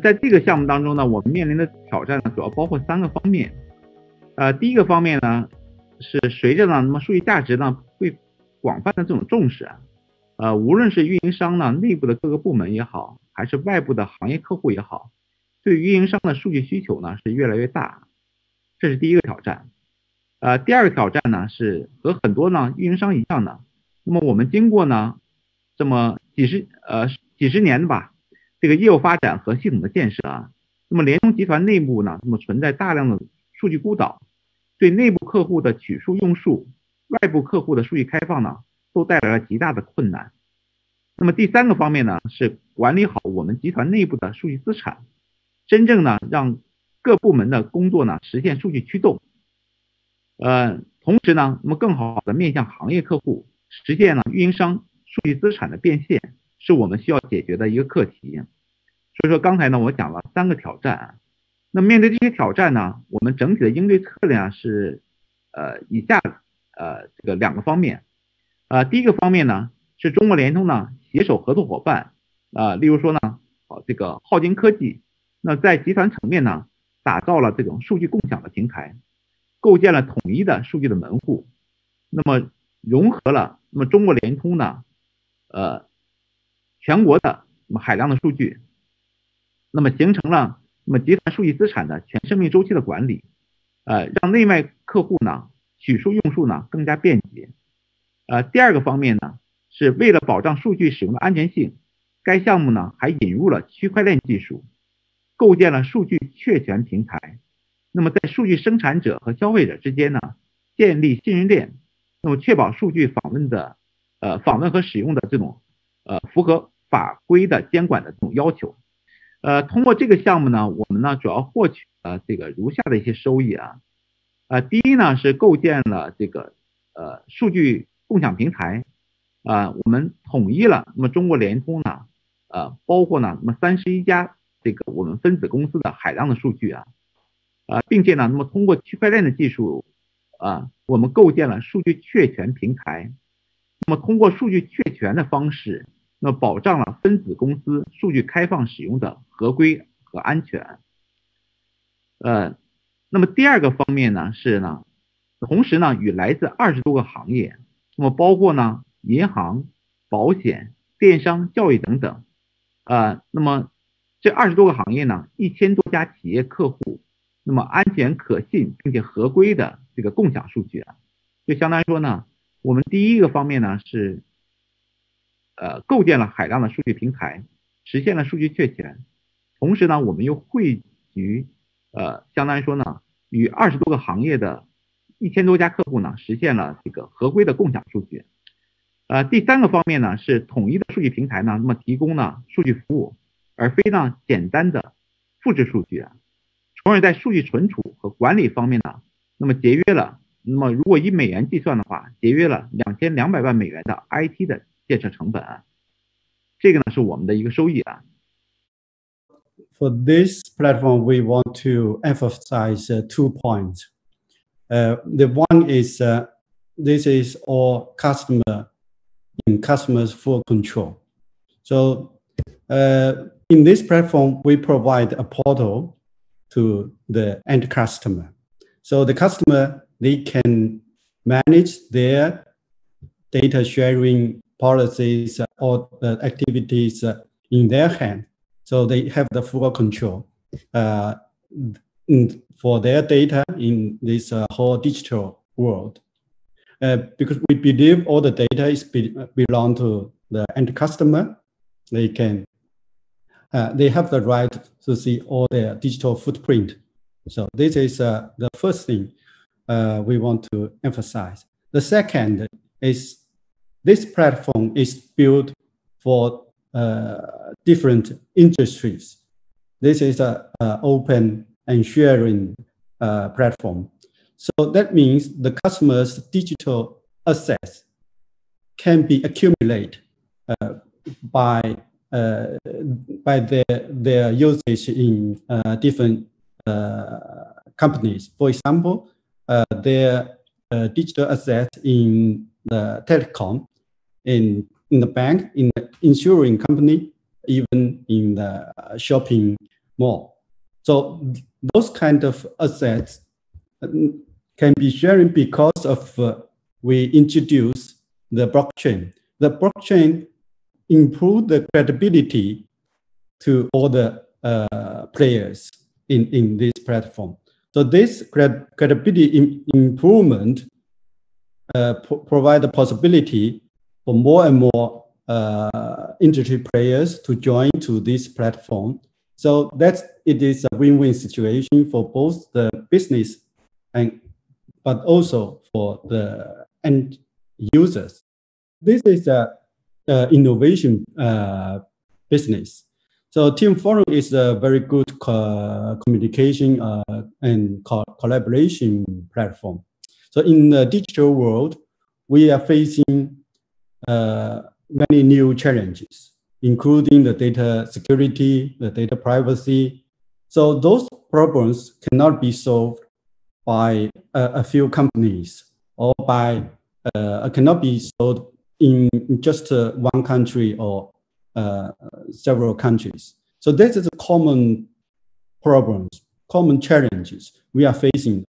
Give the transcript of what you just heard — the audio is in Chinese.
在这个项目当中呢，我们面临的挑战呢，主要包括三个方面。呃，第一个方面呢，是随着呢，那么数据价值呢，会广泛的这种重视啊，呃，无论是运营商呢内部的各个部门也好，还是外部的行业客户也好，对运营商的数据需求呢是越来越大，这是第一个挑战。呃，第二个挑战呢是和很多呢运营商一样的，那么我们经过呢这么几十呃几十年吧，这个业务发展和系统的建设啊，那么联通集团内部呢，那么存在大量的数据孤岛，对内部客户的取数用数，外部客户的数据开放呢，都带来了极大的困难。那么第三个方面呢，是管理好我们集团内部的数据资产，真正呢让各部门的工作呢实现数据驱动。呃，同时呢，那么更好的面向行业客户，实现了运营商数据资产的变现，是我们需要解决的一个课题。所以说刚才呢，我讲了三个挑战。那面对这些挑战呢，我们整体的应对策略啊是，呃，以下呃这个两个方面。呃，第一个方面呢，是中国联通呢携手合作伙伴呃，例如说呢，呃这个浩金科技，那在集团层面呢，打造了这种数据共享的平台。构建了统一的数据的门户，那么融合了那么中国联通呢，呃，全国的那么海量的数据，那么形成了那么集团数据资产的全生命周期的管理，呃，让内外客户呢取数用数呢更加便捷。呃，第二个方面呢，是为了保障数据使用的安全性，该项目呢还引入了区块链技术，构建了数据确权平台。那么在数据生产者和消费者之间呢，建立信任链，那么确保数据访问的呃访问和使用的这种呃符合法规的监管的这种要求，呃通过这个项目呢，我们呢主要获取呃这个如下的一些收益啊，呃第一呢是构建了这个呃数据共享平台啊，我们统一了那么中国联通呢呃包括呢那么三十一家这个我们分子公司的海量的数据啊。啊，并且呢，那么通过区块链的技术，啊，我们构建了数据确权平台。那么通过数据确权的方式，那保障了分子公司数据开放使用的合规和安全。呃，那么第二个方面呢是呢，同时呢与来自二十多个行业，那么包括呢银行、保险、电商、教育等等，呃，那么这二十多个行业呢，一千多家企业客户。那么安全可信并且合规的这个共享数据啊，就相当于说呢，我们第一个方面呢是，呃，构建了海量的数据平台，实现了数据确权，同时呢，我们又汇聚，呃，相当于说呢，与二十多个行业的一千多家客户呢，实现了这个合规的共享数据。呃，第三个方面呢是统一的数据平台呢，那么提供呢数据服务，而非呢简单的复制数据啊。从而在数据存储和管理方面呢，那么节约了，那么如果以美元计算的话，节约了两千两百万美元的 IT 的建设成本啊，这个呢是我们的一个收益啊。For this platform, we want to emphasize uh, two points. Uh, the one is uh, this is all customer in customers full control. So uh, in this platform, we provide a portal to the end customer. So the customer, they can manage their data sharing policies or uh, activities uh, in their hand. So they have the full control uh, for their data in this uh, whole digital world. Uh, because we believe all the data is be, belong to the end customer, they can uh, they have the right to see all their digital footprint. So this is uh, the first thing uh, we want to emphasize. The second is this platform is built for uh, different industries. This is an open and sharing uh, platform. So that means the customer's digital assets can be accumulated uh, by uh, by their their usage in uh, different uh, companies. For example, their digital assets in the telecom, in in the bank, in the insuring company, even in the shopping mall. So those kind of assets um, can be sharing because of uh, we introduce the blockchain. The blockchain improve the credibility to all the uh, players in, in this platform. So this credibility improvement uh, provide the possibility for more and more uh, industry players to join to this platform. So that's it is a win-win situation for both the business and but also for the end users. This is a, a innovation uh, business. So Team Forum is a very good co communication uh, and co collaboration platform. So in the digital world, we are facing uh, many new challenges, including the data security, the data privacy. So those problems cannot be solved by a, a few companies or by uh, cannot be solved in just uh, one country or uh, Uh, several countries. So this is a common problems, common challenges we are facing